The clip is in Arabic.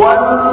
one